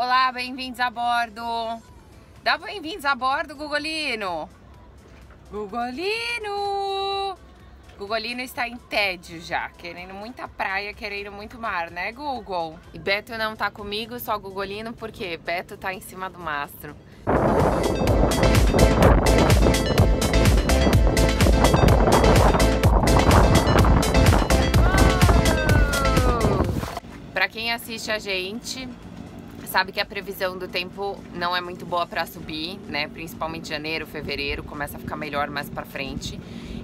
Olá, bem-vindos a bordo. Dá bem-vindos a bordo, Gugolino. Gugolino. Gugolino está em tédio já, querendo muita praia, querendo muito mar, né, Google? E Beto não tá comigo, só Gugolino, porque Beto tá em cima do mastro. Para quem assiste a gente, sabe que a previsão do tempo não é muito boa para subir, né? Principalmente janeiro, fevereiro, começa a ficar melhor mais para frente.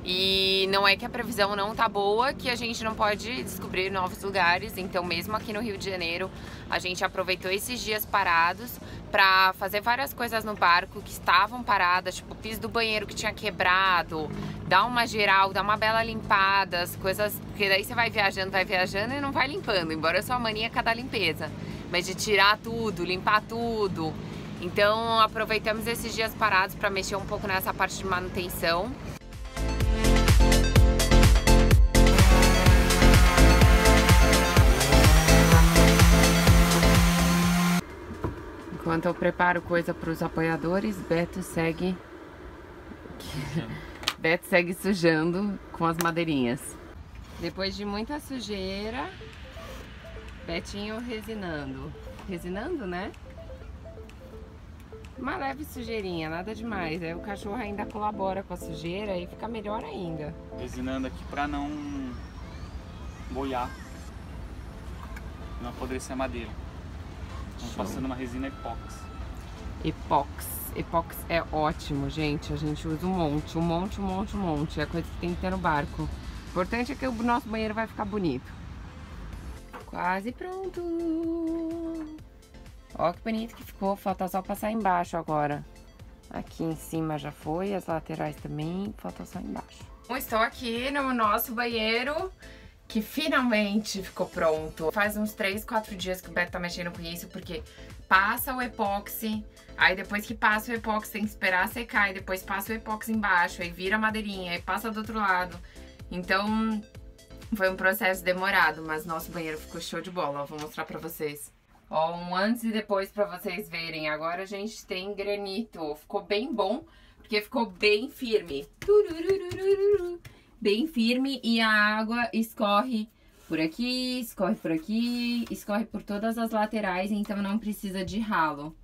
E não é que a previsão não tá boa, que a gente não pode descobrir novos lugares. Então, mesmo aqui no Rio de Janeiro, a gente aproveitou esses dias parados para fazer várias coisas no barco que estavam paradas, tipo o piso do banheiro que tinha quebrado, dar uma geral, dar uma bela limpada, as coisas, porque daí você vai viajando, vai viajando e não vai limpando, embora a sua mania é cada limpeza, mas de tirar tudo, limpar tudo. Então, aproveitamos esses dias parados para mexer um pouco nessa parte de manutenção. Enquanto eu preparo coisa para os apoiadores, Beto segue... Beto segue sujando com as madeirinhas. Depois de muita sujeira, Betinho resinando. Resinando, né? Uma leve sujeirinha, nada demais. Aí o cachorro ainda colabora com a sujeira e fica melhor ainda. Resinando aqui para não boiar, não apodrecer a madeira. Estamos passando uma resina epox. Epox. Epox é ótimo, gente. A gente usa um monte, um monte, um monte, um monte. É coisa que tem que ter no barco. O importante é que o nosso banheiro vai ficar bonito. Quase pronto. Ó que bonito que ficou. Falta só passar embaixo agora. Aqui em cima já foi, as laterais também. Falta só embaixo. Estou aqui no nosso banheiro que finalmente ficou pronto. Faz uns 3, 4 dias que o Beto tá mexendo com isso, porque passa o epóxi, aí depois que passa o epóxi tem que esperar secar, e depois passa o epóxi embaixo, aí vira a madeirinha, aí passa do outro lado. Então, foi um processo demorado, mas nosso banheiro ficou show de bola, vou mostrar pra vocês. Ó, um antes e depois pra vocês verem. Agora a gente tem granito, ficou bem bom, porque ficou bem firme. Turururururu bem firme e a água escorre por aqui, escorre por aqui, escorre por todas as laterais, então não precisa de ralo.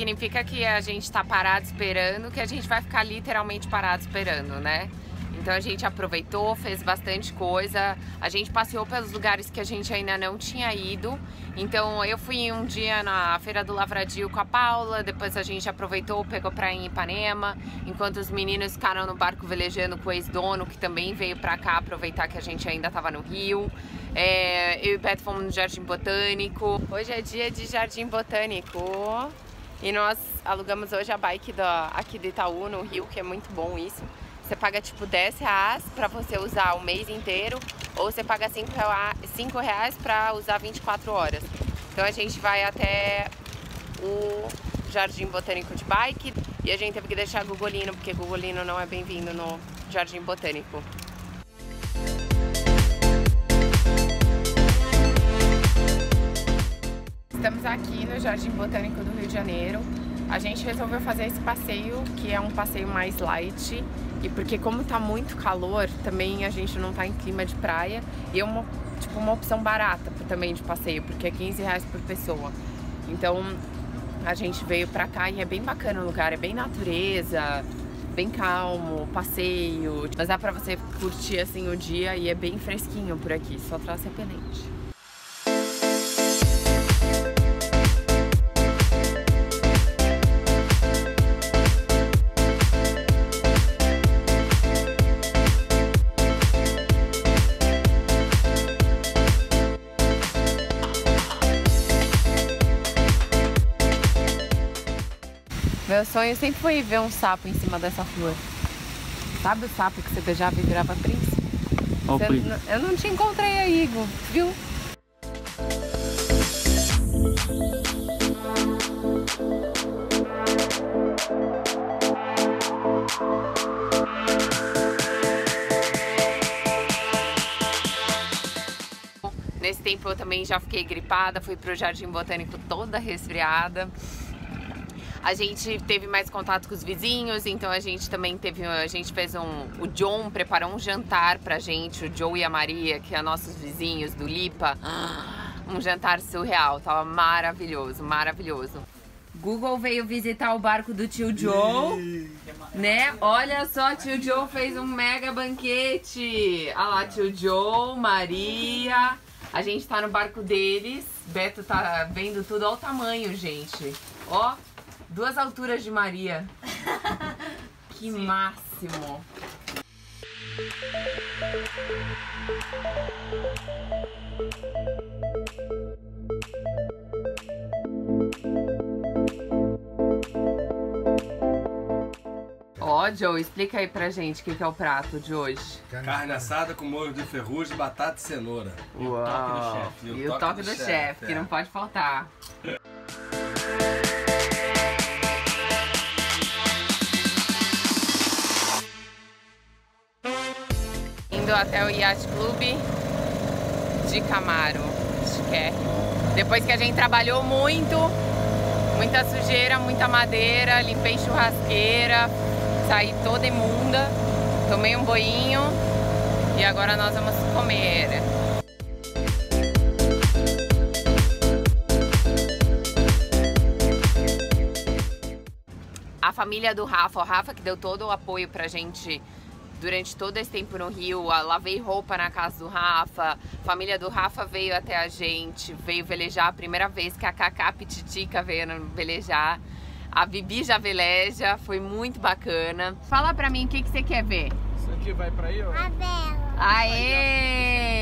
Significa que a gente tá parado esperando, que a gente vai ficar literalmente parado esperando, né? Então a gente aproveitou, fez bastante coisa, a gente passeou pelos lugares que a gente ainda não tinha ido. Então eu fui um dia na Feira do Lavradio com a Paula, depois a gente aproveitou, pegou praia em Ipanema, enquanto os meninos ficaram no barco velejando com o ex-dono, que também veio pra cá aproveitar que a gente ainda estava no Rio. É, eu e o Beto fomos no Jardim Botânico. Hoje é dia de Jardim Botânico. E nós alugamos hoje a bike da, aqui do Itaú, no Rio, que é muito bom isso. Você paga tipo 10 reais pra você usar o mês inteiro ou você paga 5 reais pra usar 24 horas. Então a gente vai até o Jardim Botânico de Bike e a gente teve que deixar Gugolino, porque Gugolino não é bem-vindo no Jardim Botânico. Estamos aqui no Jardim Botânico do Rio de Janeiro. A gente resolveu fazer esse passeio, que é um passeio mais light, E porque como tá muito calor, também a gente não tá em clima de praia. E é uma, tipo, uma opção barata também de passeio, porque é 15 reais por pessoa. Então a gente veio pra cá e é bem bacana o lugar, é bem natureza, bem calmo, passeio. Mas dá pra você curtir assim o dia e é bem fresquinho por aqui, só traz repelente. Meu sonho sempre foi ver um sapo em cima dessa flor. Sabe o sapo que você beijava e virava príncipe? Você, eu não te encontrei aí, Igor, viu? Nesse tempo eu também já fiquei gripada, fui pro Jardim Botânico toda resfriada. A gente teve mais contato com os vizinhos, então a gente também teve, a gente fez um, o John preparou um jantar pra gente, o Joe e a Maria, que são nossos vizinhos do Lipa. Um jantar surreal, tava maravilhoso, maravilhoso. Google veio visitar o barco do tio Joe, né? Olha só, tio Joe fez um mega banquete. Olha lá, tio Joe, Maria. A gente tá no barco deles. Beto tá vendo tudo. Olha o tamanho, gente. Ó, Duas alturas de Maria. Que Sim. máximo. Ó, oh, Joe, explica aí pra gente o que, que, é o prato de hoje. Carne assada com molho de ferrugem, batata e cenoura. Uau. E o toque do chefe. E o, toque, toque do, do chefe, que é. não pode faltar. Indo até o Yacht Club de Camaro, é. Depois que a gente trabalhou muito, muita sujeira, muita madeira, limpei churrasqueira, saí toda imunda, tomei um boinho e agora nós vamos comer. A família do Rafa, o Rafa que deu todo o apoio pra gente durante todo esse tempo no Rio, lavei roupa na casa do Rafa, a família do Rafa veio até a gente, veio velejar a primeira vez que a Cacá Pititica veio velejar. A Bibi já veleja, foi muito bacana. Fala pra mim o que, que você quer ver. Isso aqui vai pra aí, ó. A vela. Aê!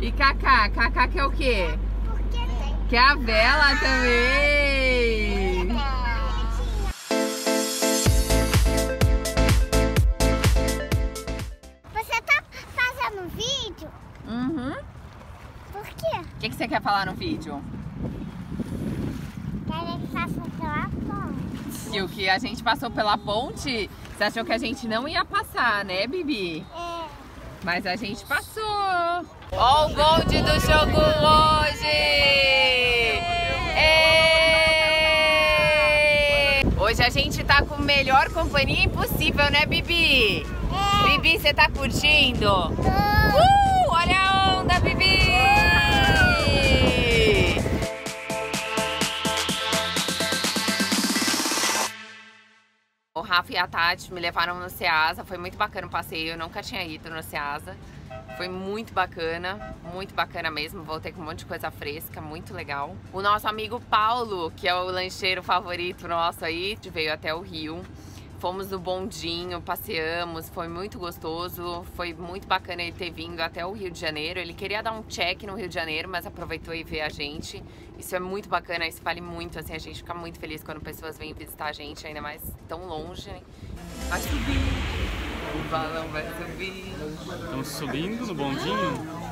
E Cacá, Cacá quer o quê? Quer a vela também! Que, que você quer falar no vídeo? Que a gente passou pela ponte. Que o que a gente passou pela ponte, você achou que a gente não ia passar, né, Bibi? É. Mas a gente passou. Ó o bonde do jogo hoje! É. Hoje a gente tá com a melhor companhia impossível, né, Bibi? É. Bibi, você tá curtindo? Tô. Uh, olha a onda, Bibi! Rafa e a Tati me levaram no Ceasa, foi muito bacana o passeio, eu nunca tinha ido no Ceasa. Foi muito bacana, muito bacana mesmo, voltei com um monte de coisa fresca, muito legal. O nosso amigo Paulo, que é o lancheiro favorito nosso aí, veio até o Rio. Fomos no bondinho, passeamos, foi muito gostoso, foi muito bacana ele ter vindo até o Rio de Janeiro. Ele queria dar um check no Rio de Janeiro, mas aproveitou e ver a gente. Isso é muito bacana, isso vale muito, assim, a gente fica muito feliz quando pessoas vêm visitar a gente, ainda mais tão longe. Né? Vai subir, o balão vai subir. Estamos subindo no bondinho?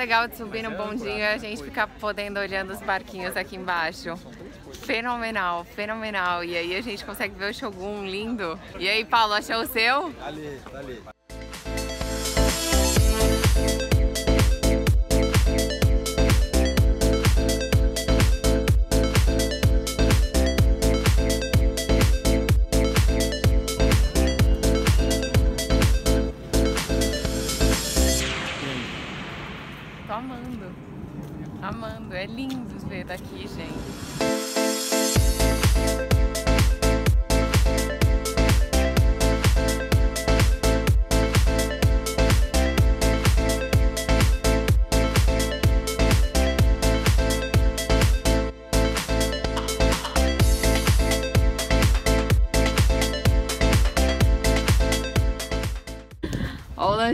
Legal de subir no bondinho é a gente ficar podendo olhando os barquinhos aqui embaixo. Fenomenal, fenomenal. E aí a gente consegue ver o Shogun lindo. E aí, Paulo, achou o seu? Ali, tá ali.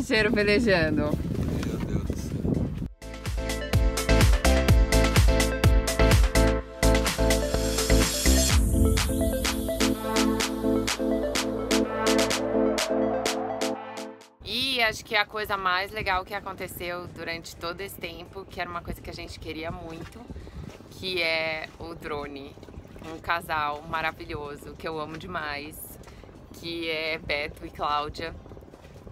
Olha o lancheiro pelejando. Meu Deus do céu. E acho que a coisa mais legal que aconteceu durante todo esse tempo, que era uma coisa que a gente queria muito, que é o drone. Um casal maravilhoso, que eu amo demais, que é Beto e Cláudia.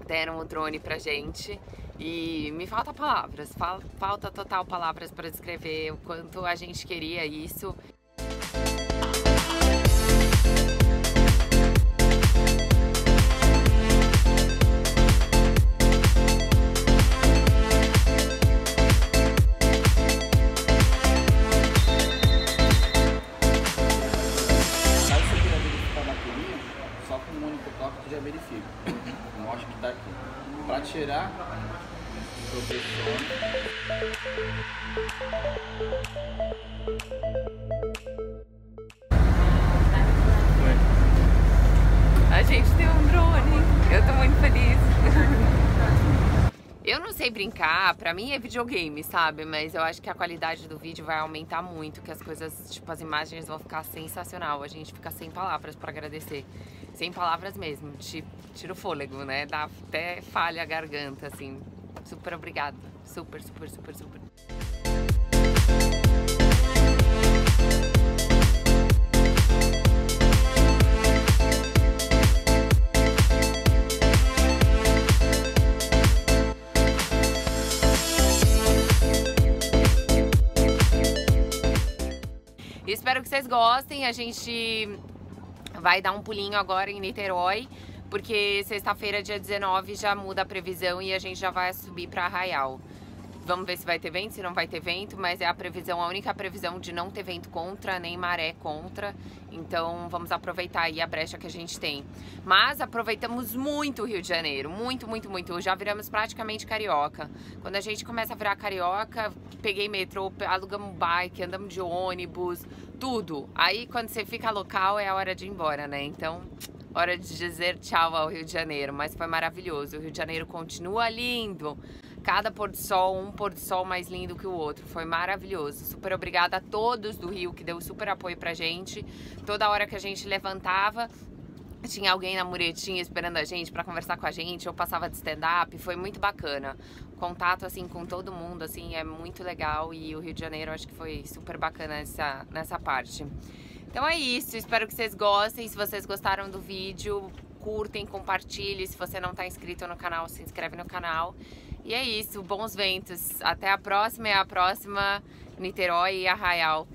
Deram o drone pra gente. E me falta palavras, fal- falta total palavras para descrever o quanto a gente queria isso. Tá aqui. Pra tirar, pressiono. A gente tem um drone. Eu tô muito feliz. Eu não sei brincar, pra mim é videogame, sabe? Mas eu acho que a qualidade do vídeo vai aumentar muito, que as coisas, tipo, as imagens vão ficar sensacional. A gente fica sem palavras pra agradecer. Sem palavras mesmo. Ti- Tira o fôlego, né? Dá até falha a garganta, assim. Super obrigada. Super, super, super, super. Espero que vocês gostem. A gente vai dar um pulinho agora em Niterói, porque sexta-feira, dia 19, já muda a previsão e a gente já vai subir para Arraial. Vamos ver se vai ter vento, se não vai ter vento, mas é a previsão, a única previsão de não ter vento contra, nem maré contra. Então vamos aproveitar aí a brecha que a gente tem. Mas aproveitamos muito o Rio de Janeiro, muito, muito, muito. Já viramos praticamente carioca. Quando a gente começa a virar carioca, peguei metrô, alugamos bike, andamos de ônibus, tudo. Aí quando você fica local é a hora de ir embora, né? Então, hora de dizer tchau ao Rio de Janeiro. Mas foi maravilhoso. O Rio de Janeiro continua lindo. Cada pôr do sol, um pôr do sol mais lindo que o outro. Foi maravilhoso. Super obrigada a todos do Rio que deu super apoio pra gente. Toda hora que a gente levantava, tinha alguém na muretinha esperando a gente para conversar com a gente, eu passava de stand-up, foi muito bacana. Contato assim com todo mundo assim é muito legal e o Rio de Janeiro acho que foi super bacana nessa, nessa parte. Então é isso, espero que vocês gostem. Se vocês gostaram do vídeo, curtem, compartilhem. Se você não está inscrito no canal, se inscreve no canal. E é isso, bons ventos. Até a próxima, é a próxima Niterói e Arraial.